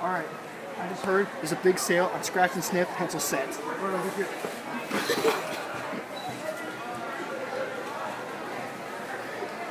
All right. I just heard there's a big sale on Scratch and Sniff pencil sets.